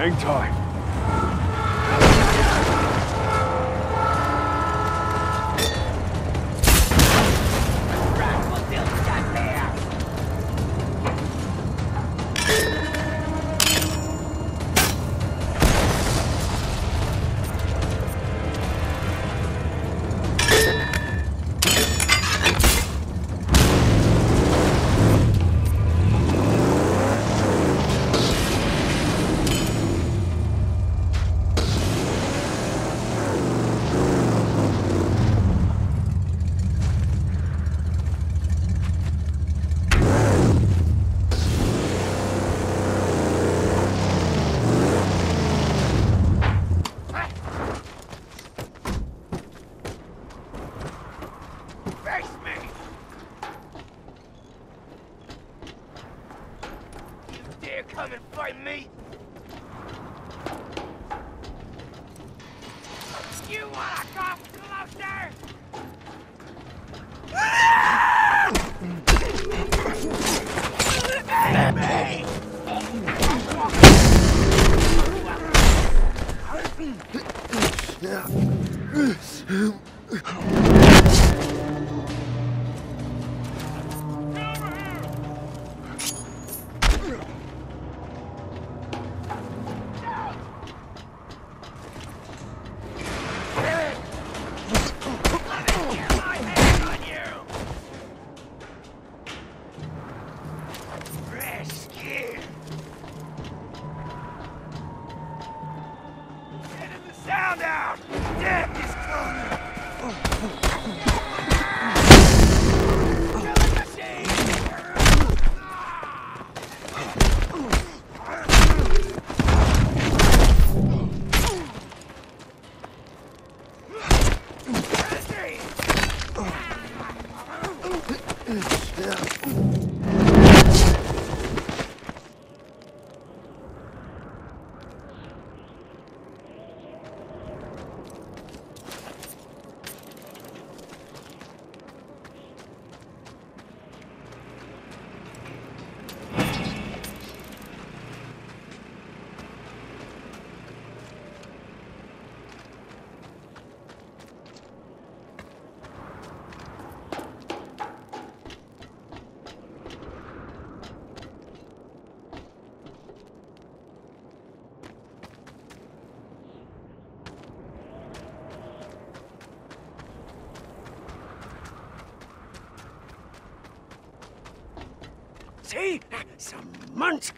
Hang tight. Dare come and fight me? You wanna come closer? My out! Death See? Some munch